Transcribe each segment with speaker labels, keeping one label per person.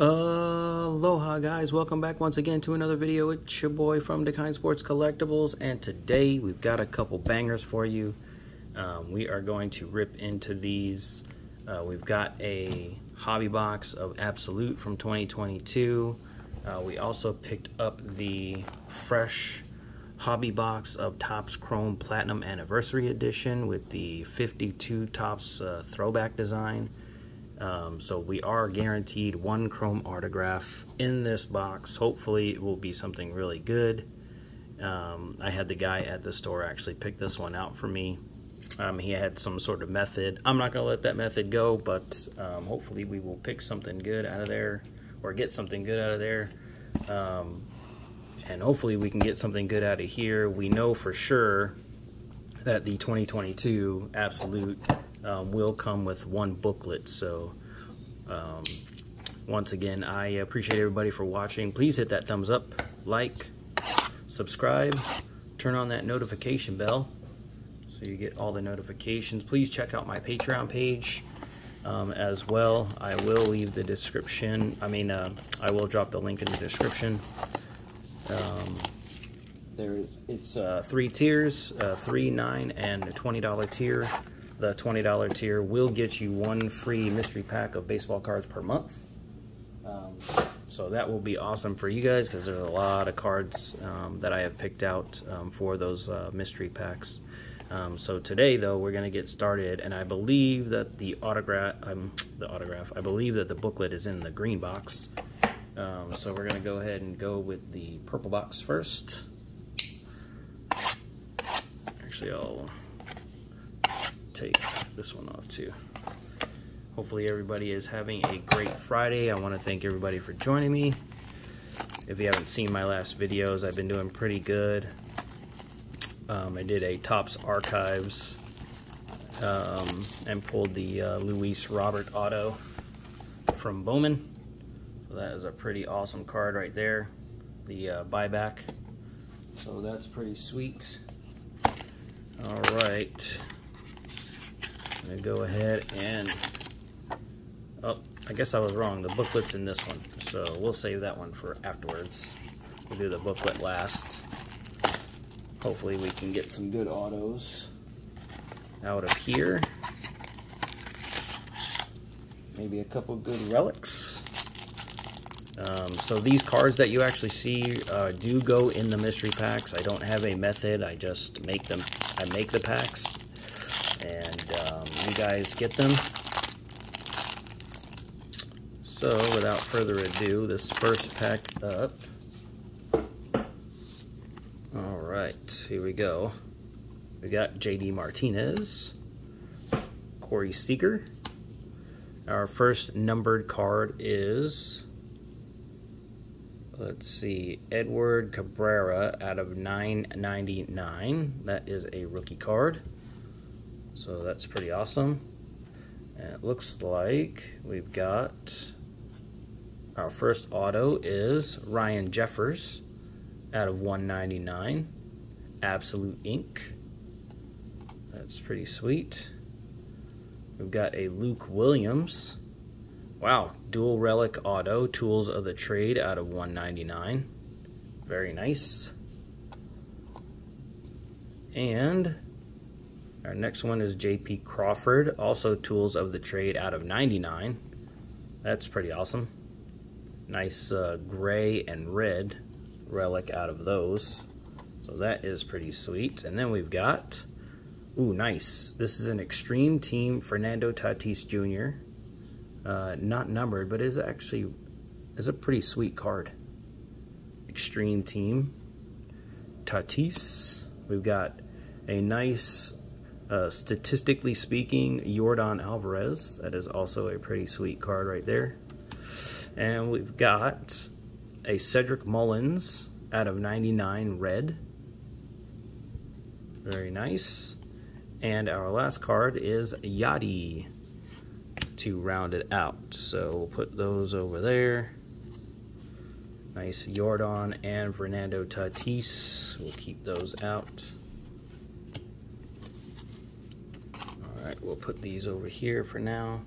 Speaker 1: Aloha guys, welcome back once again to another video. It's your boy from Da-kine Sports Collectables and today we've got a couple bangers for you. Um, we are going to rip into these. Uh, we've got a hobby box of Absolute from 2022. Uh, we also picked up the fresh hobby box of Topps Chrome Platinum Anniversary Edition with the 52 Topps uh, throwback design. Um, so we are guaranteed one Chrome autograph in this box. Hopefully it will be something really good. Um, I had the guy at the store actually pick this one out for me. Um, he had some sort of method. I'm not going to let that method go, but um, hopefully we will pick something good out of there or get something good out of there. Um, and hopefully we can get something good out of here. We know for sure that the 2022 Absolute um, will come with one booklet. So um, once again, I appreciate everybody for watching. Please hit that thumbs up, like, subscribe, turn on that notification bell so you get all the notifications. Please check out my Patreon page um, as well. I will leave the description. I mean, uh, I will drop the link in the description. Um, there's it's uh, three tiers, uh, three, nine, and a twenty dollar tier. The twenty dollar tier will get you one free mystery pack of baseball cards per month. Um, so that will be awesome for you guys because there's a lot of cards um, that I have picked out um, for those uh, mystery packs. Um, so today, though, we're going to get started, and I believe that the autograph, um, the autograph, I believe that the booklet is in the green box. Um, so we're going to go ahead and go with the purple box first. Actually, I'll take this one off too. Hopefully everybody is having a great Friday. I want to thank everybody for joining me. If you haven't seen my last videos, I've been doing pretty good. Um, I did a Topps Archives um, and pulled the uh, Luis Robert Auto from Bowman. So that is a pretty awesome card right there. The uh, buyback. So that's pretty sweet. All right. I'm gonna go ahead and, oh, I guess I was wrong. The booklet's in this one. So we'll save that one for afterwards. We'll do the booklet last. Hopefully we can get some good autos out of here. Maybe a couple good relics. Um, so these cards that you actually see uh, do go in the mystery packs. I don't have a method. I just make them. I make the packs, and um, you guys get them. So without further ado, this first pack up. All right, here we go. We got JD Martinez, Corey Seager. Our first numbered card is let's see, Edward Cabrera out of 999. That is a rookie card. So that's pretty awesome. And it looks like we've got our first auto is Ryan Jeffers out of 199. Absolute Ink. That's pretty sweet. We've got a Luke Williams Wow, dual relic auto, tools of the trade out of 199. Very nice. And our next one is JP Crawford, also tools of the trade out of 99. That's pretty awesome. Nice uh, gray and red relic out of those. So that is pretty sweet. And then we've got, ooh, nice. This is an Extreme Team Fernando Tatis Jr uh, not numbered, but is actually is a pretty sweet card. Extreme Team, Tatis. We've got a nice, uh, statistically speaking, Yordan Alvarez. That is also a pretty sweet card right there. And we've got a Cedric Mullins out of 99 red. Very nice. And our last card is Yadi to round it out. So we'll put those over there. Nice Yordan and Fernando Tatis. We'll keep those out. All right, we'll put these over here for now.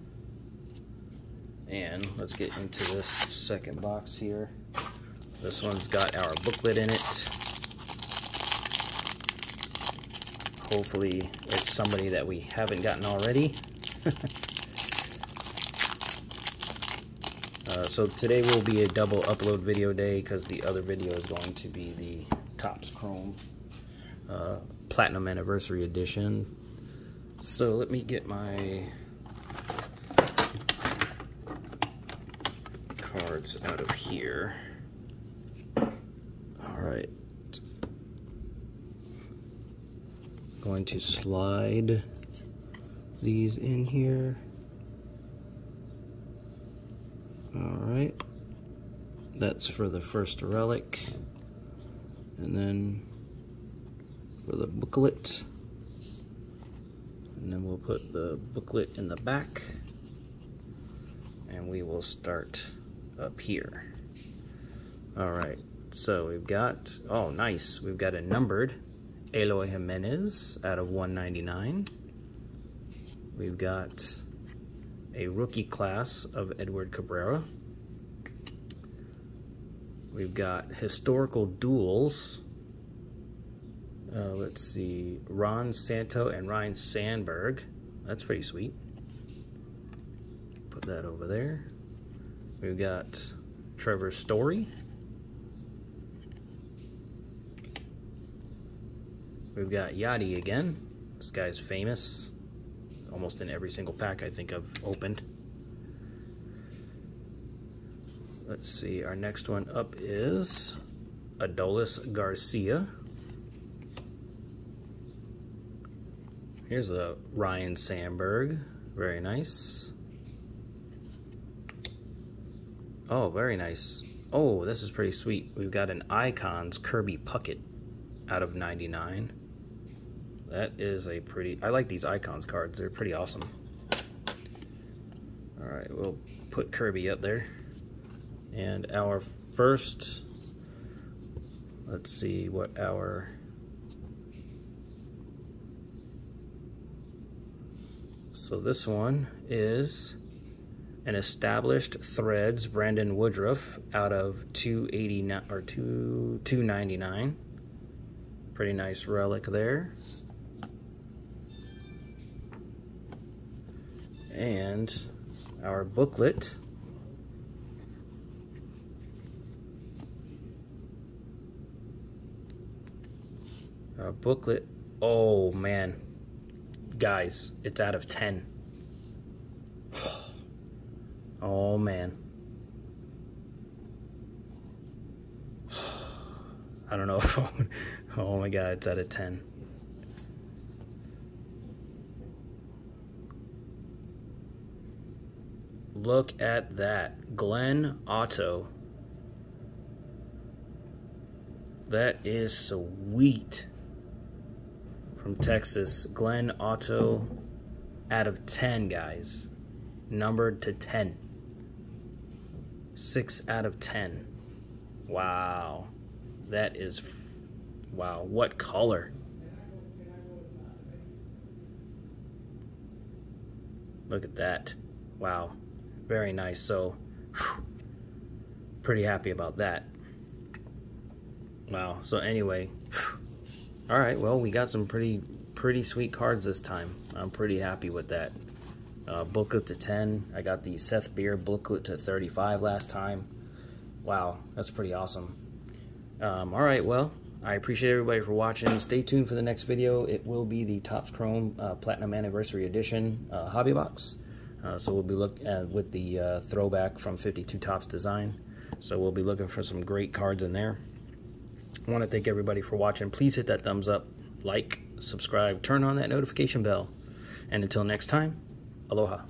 Speaker 1: And let's get into this second box here. This one's got our booklet in it. Hopefully it's somebody that we haven't gotten already. uh, so today will be a double upload video day because the other video is going to be the Topps Chrome uh, Platinum Anniversary Edition. So let me get my cards out of here. Alright. Going to slide these in here. Alright. That's for the first relic. And then for the booklet. Put the booklet in the back. And we will start up here. Alright. So we've got, oh nice, we've got a numbered Eloy Jimenez out of 199. We've got a rookie class of Edward Cabrera. We've got historical duels. Uh, let's see, Ron Santo and Ryne Sandberg. That's pretty sweet. Put that over there. We've got Trevor Story. We've got Yadi again. This guy's famous. Almost in every single pack I think I've opened. Let's see, our next one up is Adolis Garcia. Here's a Ryne Sandberg. Very nice. Oh, very nice. Oh, this is pretty sweet. We've got an Icons Kirby Puckett out of 99. That is a pretty, I like these icons cards. They're pretty awesome. All right, we'll put Kirby up there. And our first, let's see what our, so this one is an established threads Brandon Woodruff out of 289 or 2 299 pretty nice relic there. And our booklet. Our booklet, oh man, guys, it's out of 10. Oh man. I don't know. oh my god, it's out of 10. Look at that. Glenn Otto. That is sweet. From Texas. Glenn Otto out of 10, guys. Numbered to 10. 6 out of 10. Wow. That is... Wow. What color? Look at that. Wow very nice. So, whew, pretty happy about that. Wow. So anyway, whew, all right. Well, we got some pretty pretty sweet cards this time. I'm pretty happy with that. Uh, booklet to 10. I got the Seth Beer booklet to 35 last time. Wow, that's pretty awesome. Um, all right, well, I appreciate everybody for watching. Stay tuned for the next video. It will be the Topps Chrome uh, Platinum Anniversary Edition uh, hobby box. Uh, so we'll be looking at with the uh, throwback from 52 Topps design. So we'll be looking for some great cards in there. I want to thank everybody for watching. Please hit that thumbs up, like, subscribe, turn on that notification bell. And until next time, aloha.